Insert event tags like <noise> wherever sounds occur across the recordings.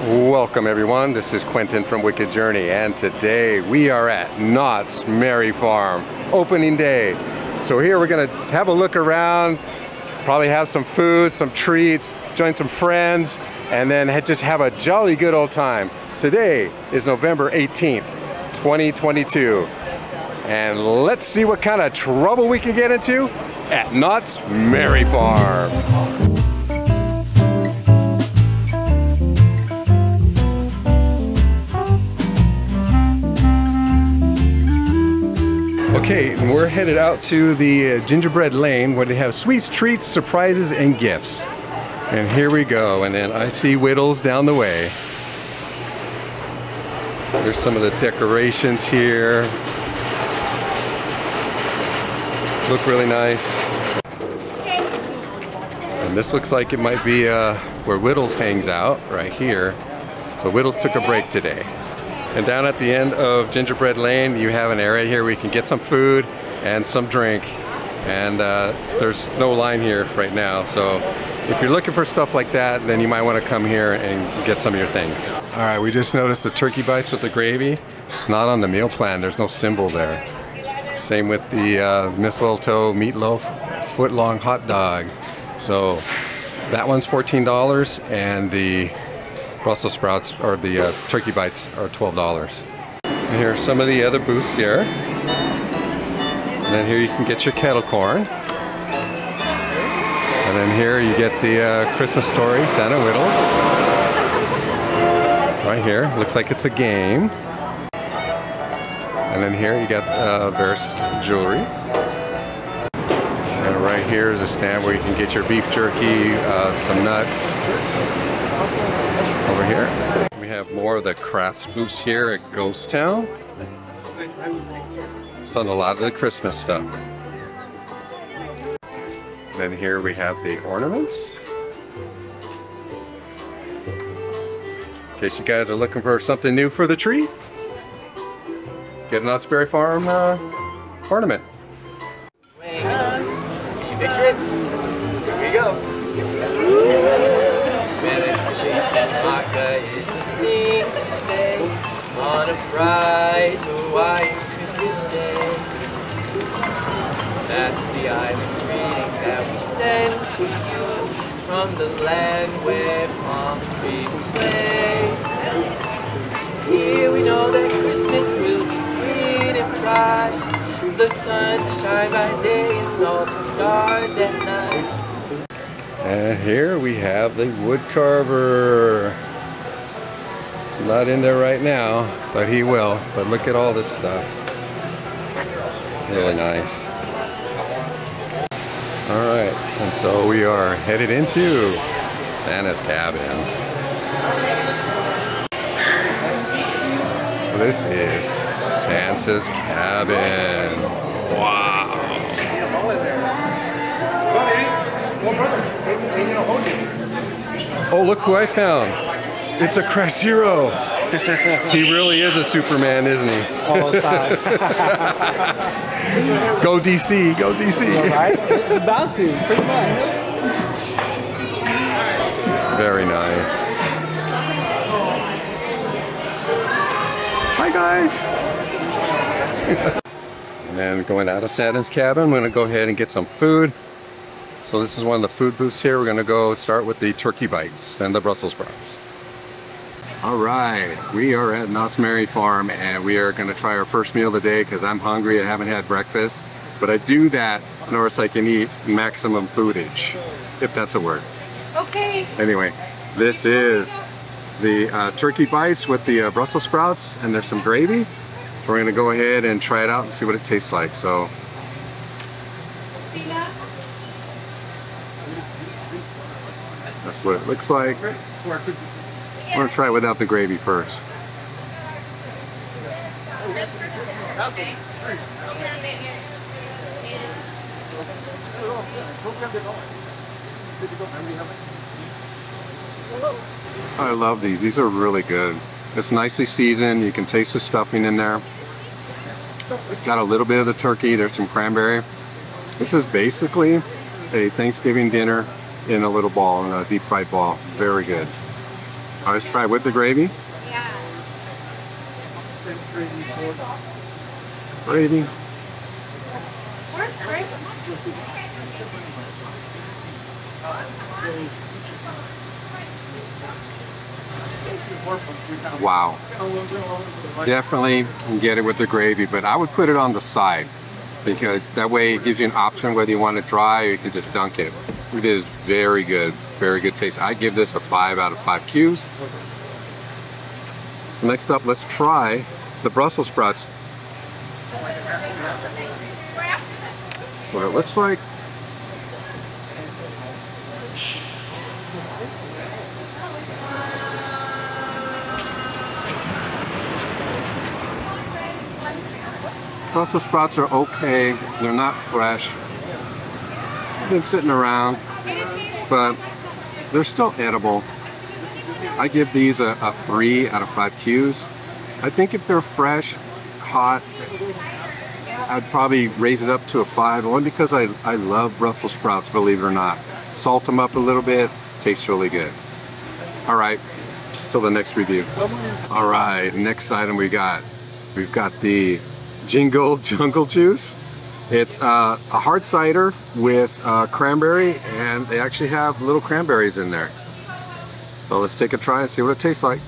Welcome everyone, this is Quentin from Wicked Journey and today we are at Knott's Merry Farm, opening day. So here we're gonna have a look around, probably have some food, some treats, join some friends, and then just have a jolly good old time. Today is November 18th, 2022. And let's see what kind of trouble we can get into at Knott's Merry Farm. Okay, we're headed out to the uh, gingerbread lane where they have sweets, treats, surprises, and gifts. And here we go, and then I see Whittles down the way. There's some of the decorations here. Look really nice. And this looks like it might be uh, where Whittles hangs out, right here. So Whittles took a break today. And down at the end of Gingerbread Lane, you have an area here where you can get some food and some drink. And uh, there's no line here right now, so if you're looking for stuff like that, then you might want to come here and get some of your things. All right, we just noticed the turkey bites with the gravy. It's not on the meal plan. There's no symbol there. Same with the uh, mistletoe meatloaf foot-long hot dog. So that one's $14 and the Brussels sprouts or the uh, turkey bites are $12. And here are some of the other booths here. And then here you can get your kettle corn. And then here you get the uh, Christmas story, Santa Whittles. Right here, looks like it's a game. And then here you got uh, Verse jewelry. And right here is a stand where you can get your beef jerky, uh, some nuts. Over here, we have more of the crafts booths here at Ghost Town. Selling a lot of the Christmas stuff. Then here we have the ornaments. In case you guys are looking for something new for the tree, get a Knott's Berry Farm uh, ornament. Picture it. On a bright Hawaiian Christmas day. That's the island greeting that we send to you from the land where palm trees sway. Here we know that Christmas will be green and bright. The sun to shine by day and all the stars at night. And here we have the wood carver. It's not in there right now, but he will. But look at all this stuff. Really nice. All right, and so we are headed into Santa's cabin. This is Santa's cabin. Wow. Oh, look who I found. It's a Crash Zero. <laughs> he really is a Superman, isn't he? <laughs> go DC, go DC. right? It's about to, pretty much. Very nice. Hi guys. <laughs> and then going out of Santa's cabin, I'm gonna go ahead and get some food. So this is one of the food booths here. We're gonna go start with the turkey bites and the Brussels sprouts. All right, we are at Knott's Merry Farm and we are gonna try our first meal of the day because I'm hungry, I haven't had breakfast. But I do that in order so I can eat maximum foodage, if that's a word. Okay. Anyway, this is the uh, turkey bites with the uh, Brussels sprouts and there's some gravy. We're gonna go ahead and try it out and see what it tastes like. So that's what it looks like. We're gonna try it without the gravy first. I love these. These are really good. It's nicely seasoned. You can taste the stuffing in there. Got a little bit of the turkey. There's some cranberry. This is basically a Thanksgiving dinner in a little ball, in a deep fried ball. Very good. I always try with the gravy. Yeah. Gravy. Where's Craig? Wow. Definitely get it with the gravy, but I would put it on the side because that way it gives you an option whether you want it dry or you can just dunk it. It is very good, very good taste. I give this a five out of five Qs. Next up, let's try the Brussels sprouts. What it looks like. Brussels sprouts are okay. They're not fresh. Been sitting around, but they're still edible. I give these a, a three out of five Qs. I think if they're fresh, hot, I'd probably raise it up to a five, only because I, I love Brussels sprouts, believe it or not. Salt them up a little bit, tastes really good. All right, till the next review. All right, next item we got, we've got the Jingle Jungle Juice. It's uh, a hard cider with uh, cranberry, and they actually have little cranberries in there. So let's take a try and see what it tastes like.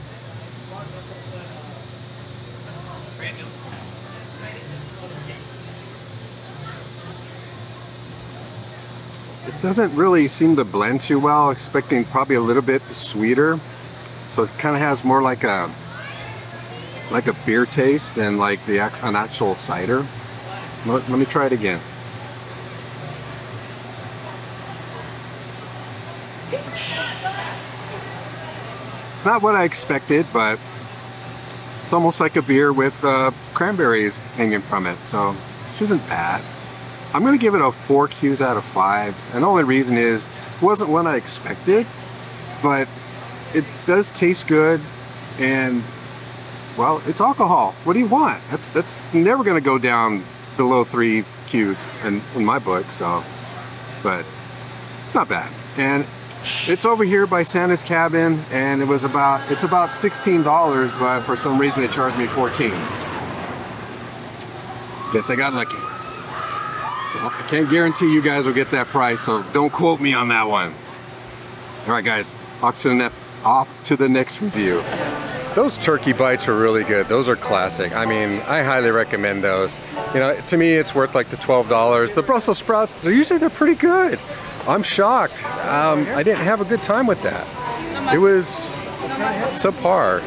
It doesn't really seem to blend too well, expecting probably a little bit sweeter. So it kind of has more like a like a beer taste than like the an actual cider. Let, let me try it again. It's not what I expected, but it's almost like a beer with uh, cranberries hanging from it. So this isn't bad. I'm gonna give it a four Qs out of five. And the only reason is it wasn't what I expected, but it does taste good and well, it's alcohol. What do you want? That's that's never gonna go down below three Qs in, in my book, so but it's not bad. And it's over here by Santa's Cabin and it was about it's about $16, but for some reason they charged me 14. Guess I got lucky. So I can't guarantee you guys will get that price, so don't quote me on that one. All right, guys, off to the next, off to the next review. Those turkey bites are really good. Those are classic. I mean, I highly recommend those. You know, to me, it's worth like the $12. The Brussels sprouts, they're usually they're pretty good. I'm shocked. Um, I didn't have a good time with that. It was subpar.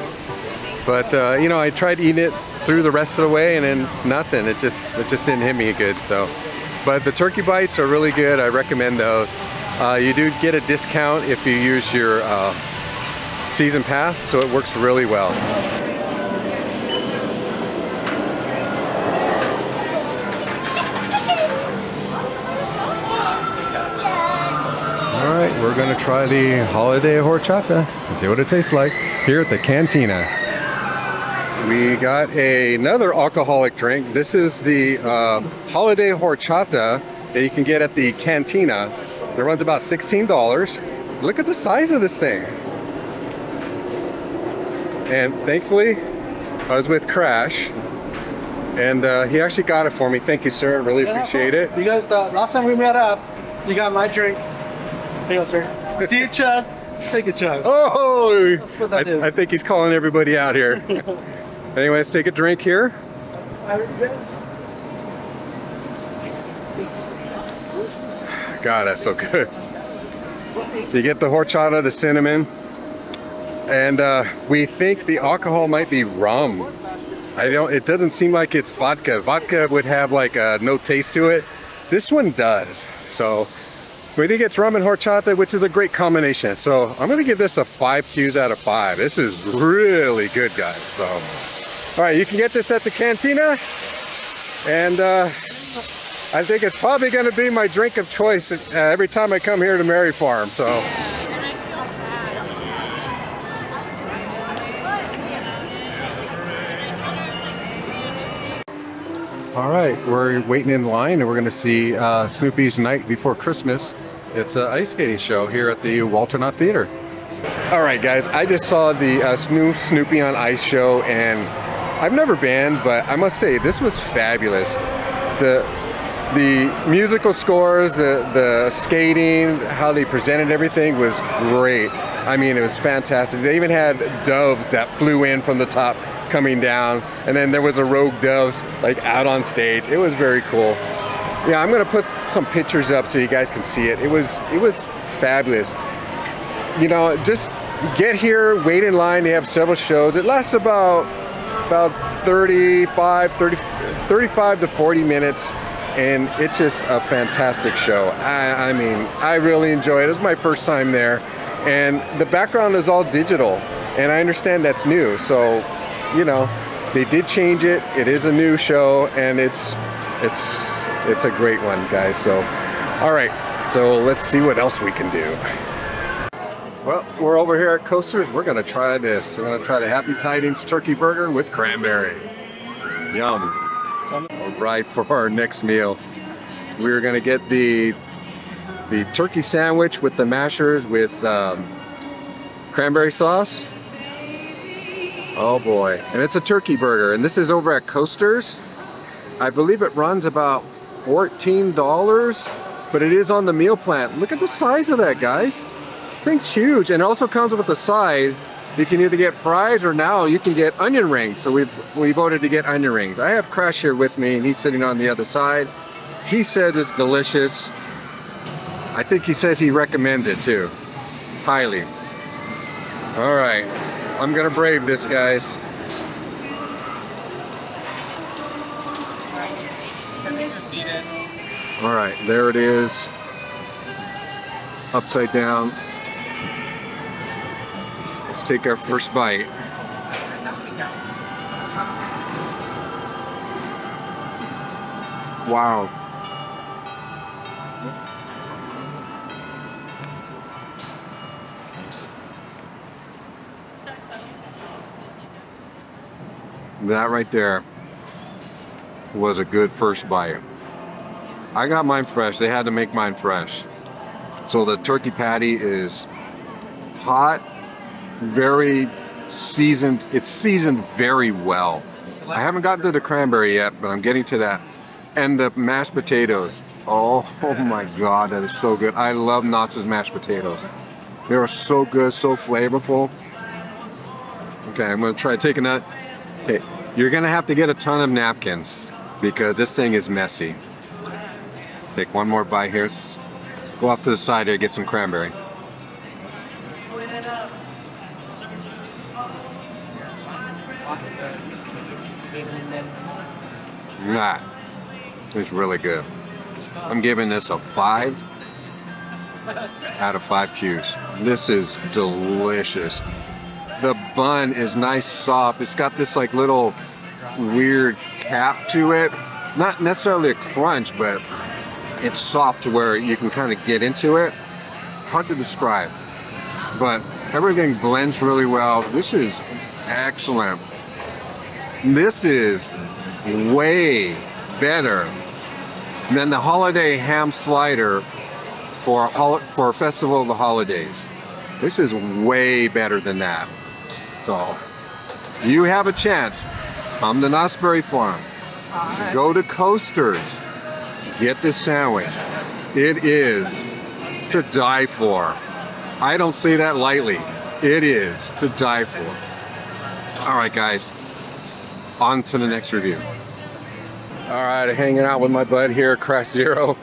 But uh, you know, I tried eating it through the rest of the way, and then nothing. It just it just didn't hit me good. So, but the turkey bites are really good. I recommend those. Uh, you do get a discount if you use your uh, season pass, so it works really well. All right, we're gonna try the holiday horchata and see what it tastes like here at the cantina. We got another alcoholic drink. This is the uh, holiday horchata that you can get at the cantina. It runs about $16. Look at the size of this thing. And thankfully, I was with Crash, and uh, he actually got it for me. Thank you, sir. Really appreciate it. You got the last time we met up, you got my drink. Here you go, sir. <laughs> See you, chug. Take a chug. Oh, what that I, is. I think he's calling everybody out here. <laughs> anyway, let's take a drink here. God, that's so good. You get the horchata, the cinnamon, and uh, we think the alcohol might be rum. I don't. It doesn't seem like it's vodka. Vodka would have like uh, no taste to it. This one does. So we think it's rum and horchata, which is a great combination. So I'm gonna give this a five Qs out of five. This is really good, guys. So, all right, you can get this at the cantina, and uh, I think it's probably gonna be my drink of choice uh, every time I come here to Merry Farm. So. All right, we're waiting in line and we're going to see uh, Snoopy's Night Before Christmas. It's an ice skating show here at the Walter Knott Theater. All right, guys. I just saw the uh, Snoop Snoopy on Ice show, and I've never been, but I must say this was fabulous. The the musical scores, the the skating, how they presented everything was great. I mean, it was fantastic. They even had dove that flew in from the top coming down, and then there was a rogue dove like out on stage. It was very cool. Yeah, I'm gonna put some pictures up so you guys can see it. It was it was fabulous. You know, just get here, wait in line. They have several shows. It lasts about about 35, 30, 35 to 40 minutes, and it's just a fantastic show. I, I mean, I really enjoy it. It was my first time there, and the background is all digital, and I understand that's new. So, you know, they did change it. It is a new show, and it's it's it's a great one, guys. So, all right. So let's see what else we can do. Well, we're over here at Coasters. We're gonna try this. We're gonna try the Happy Tidings Turkey Burger with cranberry. Yum. All right, for our next meal, we're gonna get the the turkey sandwich with the mashers with um, cranberry sauce. Oh boy, and it's a turkey burger, and this is over at Coasters. I believe it runs about $14, but it is on the meal plan. Look at the size of that, guys. Thing's huge, and it also comes with a side. You can either get fries or now you can get onion rings. So we've we voted to get onion rings. I have Crash here with me, and he's sitting on the other side. He says it's delicious. I think he says he recommends it too, highly. All right, I'm gonna brave this, guys. All right, there it is. Upside down. Let's take our first bite. Wow. That right there was a good first bite. I got mine fresh. They had to make mine fresh. So the turkey patty is hot, very seasoned. It's seasoned very well. I haven't gotten to the cranberry yet, but I'm getting to that. And the mashed potatoes. Oh, oh my God, that is so good. I love Knott's mashed potatoes. They are so good, so flavorful. Okay, I'm gonna try taking that. You're gonna have to get a ton of napkins because this thing is messy. Take one more bite here. S- Go off to the side here, get some cranberry. Nah, it's really good. I'm giving this a five out of five Qs. This is delicious. The bun is nice, soft. It's got this like little weird cap to it. Not necessarily a crunch, but it's soft to where you can kind of get into it. Hard to describe, but everything blends really well. This is excellent. This is way better than the holiday ham slider for hol- for Festival of the Holidays. This is way better than that. So, you have a chance, come to Knott's Berry Farm. Go to Coasters. Get this sandwich. It is to die for. I don't say that lightly. It is to die for. All right, guys. On to the next review. All right, hanging out with my bud here, Crash Zero.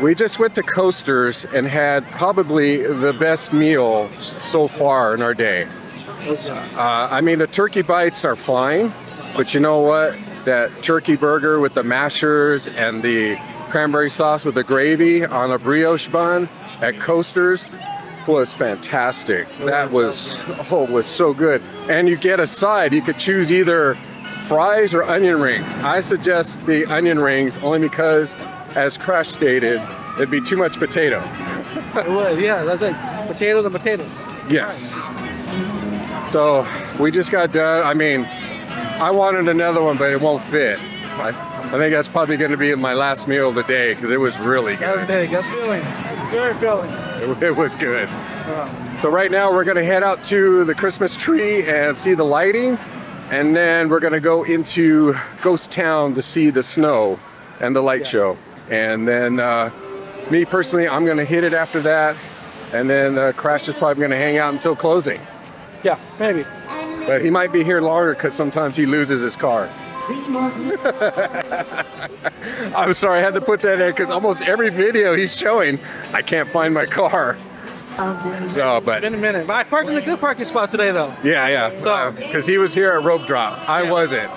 We just went to Coasters and had probably the best meal so far in our day. Uh, I mean, the turkey bites are fine, but you know what? That turkey burger with the mashers and the cranberry sauce with the gravy on a brioche bun at Coasters was fantastic. That was oh, was so good. And you get a side. You could choose either fries or onion rings. I suggest the onion rings only because, as Crash stated, it'd be too much potato. It would, yeah, that's like potatoes and potatoes. Yes. So we just got done. I mean, I wanted another one, but it won't fit. I, I think that's probably going to be my last meal of the day because it was really That was good. big. That's filling. Very filling. It, it was good. So right now we're gonna head out to the Christmas tree and see the lighting. And then we're gonna go into Ghost Town to see the snow and the light show. And then uh, me personally, I'm gonna hit it after that. And then uh, Crash is probably gonna hang out until closing. Yeah, maybe. But he might be here longer because sometimes he loses his car. <laughs> I'm sorry, I had to put that in because almost every video he's showing, I can't find my car. No, but In a minute. But I parked in the good parking spot today, though. yeah, yeah, because he was here at rope drop. I wasn't.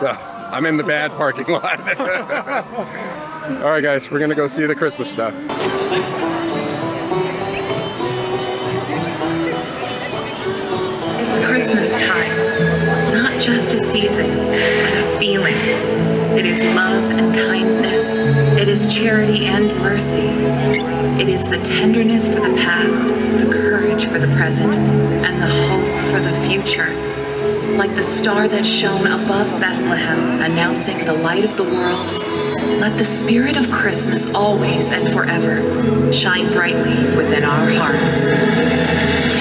So, I'm in the bad parking lot. <laughs> All right, guys, we're gonna go see the Christmas stuff. Christmas time. Not just a season, but a feeling. It is love and kindness. It is charity and mercy. It is the tenderness for the past, the courage for the present, and the hope for the future. Like the star that shone above Bethlehem, announcing the light of the world, let the spirit of Christmas always and forever shine brightly within our hearts.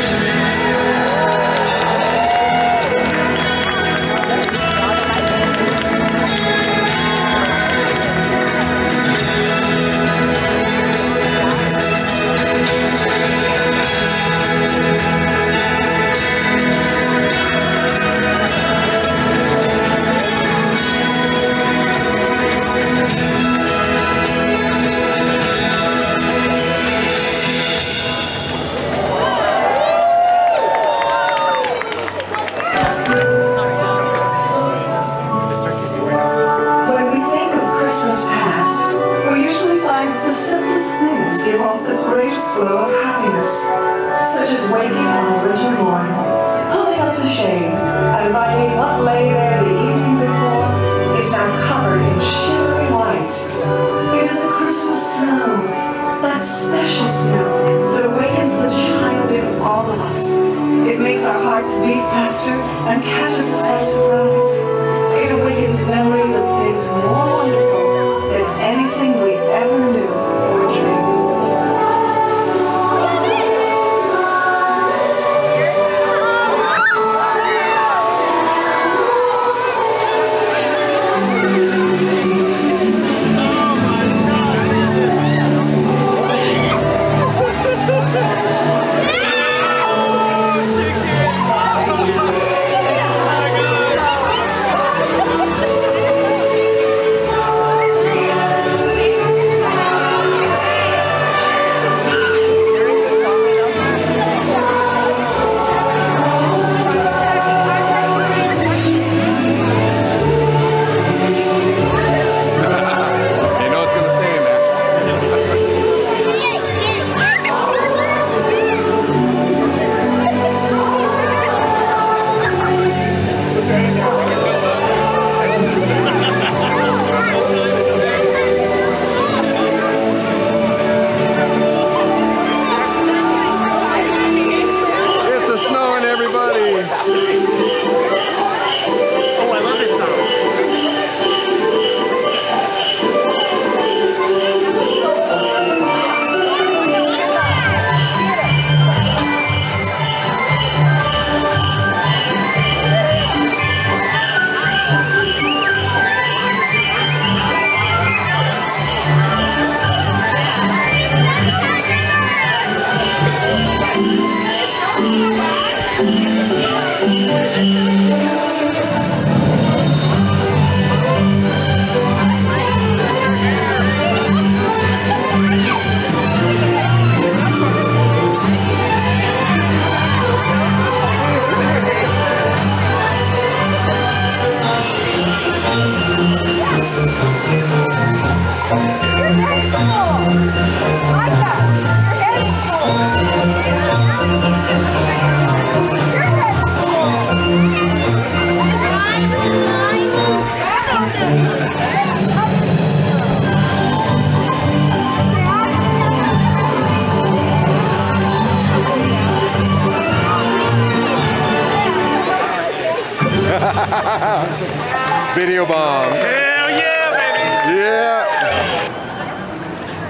Bomb. Hell yeah, baby! Yeah.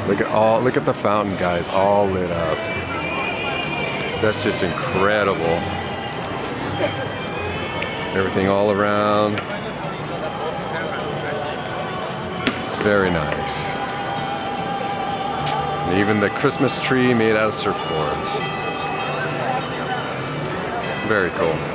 Look at all look at the fountain guys all lit up. That's just incredible. Everything all around. Very nice. And even the Christmas tree made out of surfboards. Very cool.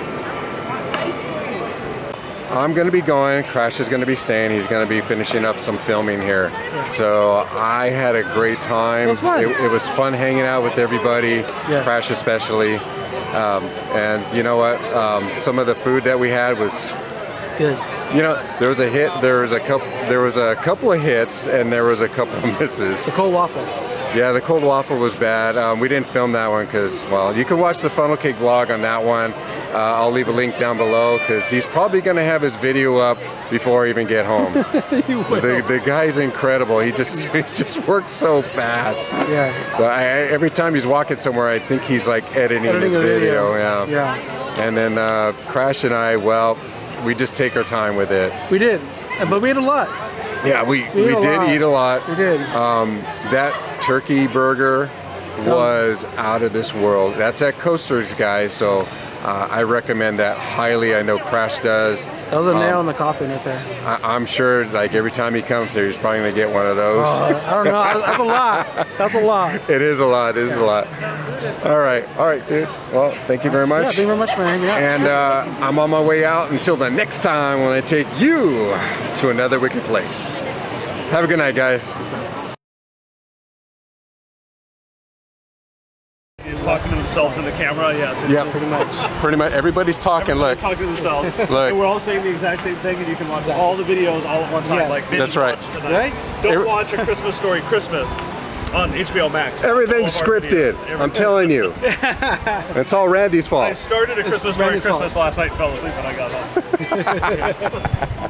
I'm gonna be going. Crash is gonna be staying. He's gonna be finishing up some filming here. So I had a great time. It was fun. It, it was fun hanging out with everybody. Yes. Crash especially. Um, and you know what? Um, some of the food that we had was Good. you know, there was a hit, there was a couple, there was a couple of hits, and there was a couple <laughs> of misses. The cold waffle. Yeah, the cold waffle was bad. Um, we didn't film that one because, well, you can watch the funnel cake vlog on that one. Uh, I'll leave a link down below because he's probably going to have his video up before I even get home. <laughs> the, the guy's incredible. He just <laughs> he just works so fast. Yes. So I, I- every time he's walking somewhere, I think he's like editing, Editing his video. video. Yeah. Yeah. And then uh, Crash and I, well, we just take our time with it. We did. But we ate a lot. Yeah, we, We we did lot. eat a lot. We did. Um, that turkey burger was out of this world. That's at Coasters, guys. So uh, I recommend that highly. I know Crash does. That was a nail Um, in the coffin right there. I, I'm sure, like every time he comes here, he's probably gonna get one of those. Uh, I don't know. That's a lot. That's a lot. <laughs> It is a lot. It is a lot. All right, all right, dude. Well, thank you very much. Yeah, thank you very much, man. Yeah. And uh, I'm on my way out until the next time when I take you to another wicked place. Have a good night, guys. Themselves in the camera. Yeah, so Yeah, pretty much. Pretty much. Everybody's talking. Look, talking to themselves. <laughs> Look. And we're all saying the exact same thing, and you can watch all the videos all at one time. Yes. Like That's right. Right? Don't Every- watch a Christmas Story Christmas on HBO Max. everything's All of our scripted. videos. I'm telling you. <laughs> It's all Randy's fault. I started a Christmas Story Randy's fault. Christmas last night and fell asleep when I got home. <laughs>